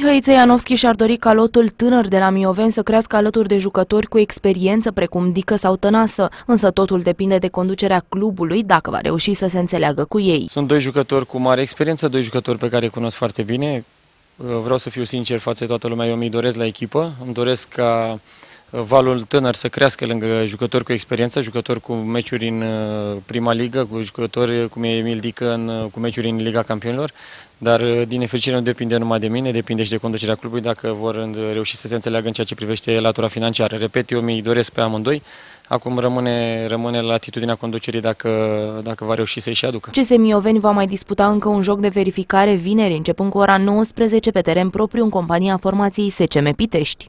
Mihai Țeianovski și-ar dori ca lotul tânăr de la Mioveni să crească alături de jucători cu experiență precum Dică sau Tănasă, însă totul depinde de conducerea clubului dacă va reuși să se înțeleagă cu ei. Sunt doi jucători cu mare experiență, doi jucători pe care îi cunosc foarte bine. Vreau să fiu sincer față de toată lumea, eu mi doresc la echipă, îmi doresc ca valul tânăr să crească lângă jucători cu experiență, jucători cu meciuri în uh, prima ligă, cu jucători cum e Emil Dică în, uh, cu meciuri în Liga Campionilor, dar uh, din nefericire nu depinde numai de mine, depinde și de conducerea clubului dacă vor reuși să se înțeleagă în ceea ce privește latura financiară. Repet, eu mi doresc pe amândoi, Acum rămâne, rămâne la atitudinea conducerii dacă, dacă va reuși să-i și aducă. CS Mioveni va mai disputa încă un joc de verificare vineri, începând cu ora 19 pe teren propriu în compania formației SCM Pitești.